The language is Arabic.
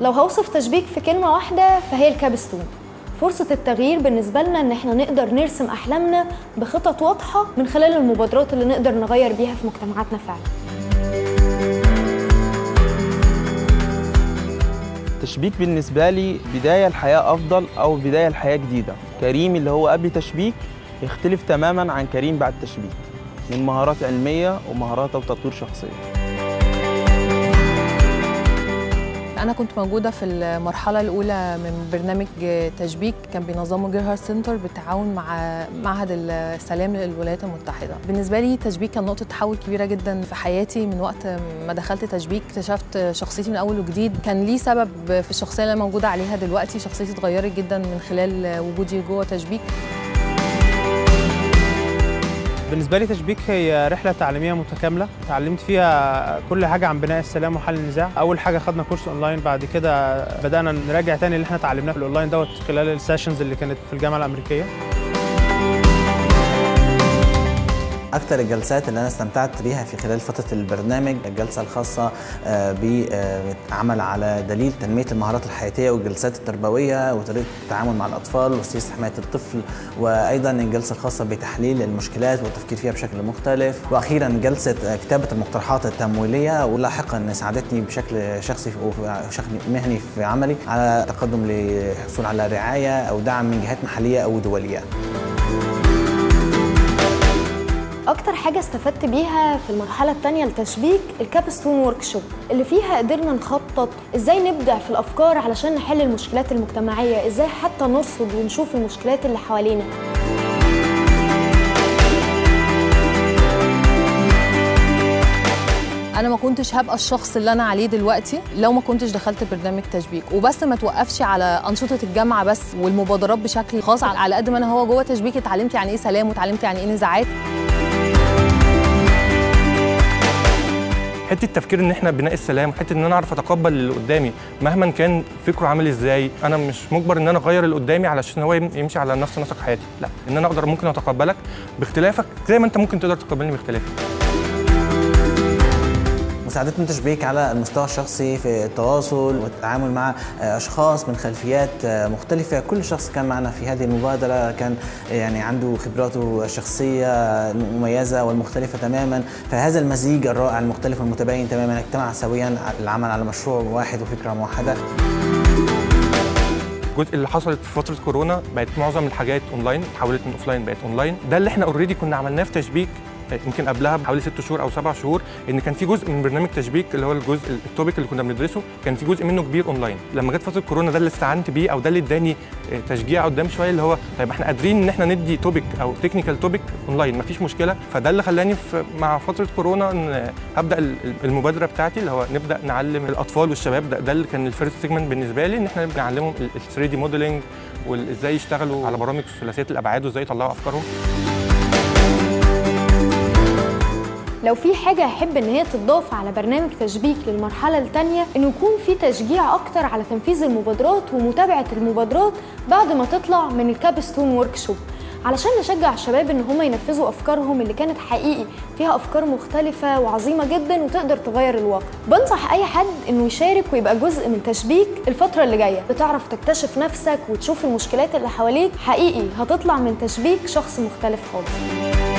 لو هوصف تشبيك في كلمة واحدة فهي الكابستون. فرصة التغيير بالنسبة لنا إن إحنا نقدر نرسم أحلامنا بخطط واضحة من خلال المبادرات اللي نقدر نغير بيها في مجتمعاتنا فعلا. تشبيك بالنسبة لي بداية الحياة أفضل أو بداية الحياة جديدة. كريم اللي هو قبل تشبيك يختلف تماما عن كريم بعد تشبيك من مهارات علمية ومهارات وتطوير شخصية. أنا كنت موجودة في المرحلة الأولى من برنامج تشبيك كان بينظمه جيرهارد سنتر بالتعاون مع معهد السلام للولايات المتحدة. بالنسبة لي تشبيك كان نقطة تحول كبيرة جدا في حياتي من وقت ما دخلت تشبيك اكتشفت شخصيتي من أول وجديد. كان ليه سبب في الشخصية اللي أنا موجودة عليها دلوقتي شخصيتي اتغيرت جدا من خلال وجودي جوه تشبيك. بالنسبة لي تشبيك هي رحلة تعليمية متكاملة. تعلمت فيها كل حاجة عن بناء السلام وحل النزاع. أول حاجة خدنا course online بعد كده بدأنا نراجع تاني اللي إحنا اتعلمناه في الأونلاين دوت خلال ال sessions اللي كانت في الجامعة الأمريكية. أكثر الجلسات اللي أنا استمتعت بيها في خلال فترة البرنامج الجلسة الخاصة بعمل على دليل تنمية المهارات الحياتية والجلسات التربوية وطريقة التعامل مع الأطفال وسياسة حماية الطفل وأيضا الجلسة الخاصة بتحليل المشكلات والتفكير فيها بشكل مختلف. وأخيرا جلسة كتابة المقترحات التمويلية ولاحقا ساعدتني بشكل شخصي وشكل مهني في عملي على تقدم للحصول على رعاية أو دعم من جهات محلية أو دولية. أكتر حاجة استفدت بيها في المرحلة التانية لتشبيك الكابستون وركشوب اللي فيها قدرنا نخطط إزاي نبدع في الأفكار علشان نحل المشكلات المجتمعية إزاي حتى نرصد ونشوف المشكلات اللي حوالينا. أنا ما كنتش هبقى الشخص اللي أنا عليه دلوقتي لو ما كنتش دخلت برنامج تشبيك. وبس ما توقفش على أنشطة الجامعة بس والمبادرات بشكل خاص على قد ما أنا هو جوه تشبيك اتعلمت يعني إيه سلام واتعلمت يعني إيه نزاعات. حتة تفكير إن إحنا بناء السلام حتة إن أنا أعرف أتقبل اللي قدامي مهما كان فكره عامل إزاي أنا مش مجبر إن أنا أغير اللي قدامي علشان هو يمشي على نفس نسق حياتي لأ إن أنا أقدر ممكن أتقبلك باختلافك زي ما أنت ممكن تقدر تقبلني باختلافي. مساعدتنا تشبيك على المستوى الشخصي في التواصل والتعامل مع أشخاص من خلفيات مختلفة. كل شخص كان معنا في هذه المبادرة كان يعني عنده خبراته الشخصية المميزه والمختلفة تماما. فهذا المزيج الرائع المختلف والمتباين تماما اجتمع سويا العمل على مشروع واحد وفكرة موحدة. الجزء اللي حصلت في فترة كورونا بقت معظم الحاجات اونلاين اتحولت من offline بقت اونلاين ده اللي إحنا already كنا عملناه في تشبيك يمكن قبلها بحوالي ست شهور أو سبع شهور إن كان في جزء من برنامج تشبيك اللي هو الجزء ال topic اللي كنا بندرسه كان في جزء منه كبير اونلاين لما جت فترة كورونا ده اللي استعنت بيه أو ده اللي اداني تشجيع قدام شوية اللي هو طيب إحنا قادرين إن إحنا ندي topic أو technical topic online مفيش مشكلة. فده اللي خلاني مع فترة كورونا إن ابدا المبادرة بتاعتي اللي هو نبدأ نعلم الأطفال والشباب. ده, ده اللي كان ال first segment بالنسبة لي إن إحنا نعلمهم ال 3D modeling وازاي يشتغلوا على برامج ثلاثية الأبعاد وإزاي يطلعوا أفكارهم. لو في حاجة أحب إن هي تتضاف على برنامج تشبيك للمرحلة التانية إنه يكون في تشجيع أكتر على تنفيذ المبادرات ومتابعة المبادرات بعد ما تطلع من الكابستون وركشوب علشان نشجع الشباب إن هم ينفذوا أفكارهم اللي كانت حقيقي فيها أفكار مختلفة وعظيمة جدا وتقدر تغير الواقع. بنصح أي حد إنه يشارك ويبقى جزء من تشبيك الفترة اللي جاية. بتعرف تكتشف نفسك وتشوف المشكلات اللي حواليك حقيقي هتطلع من تشبيك شخص مختلف خالص.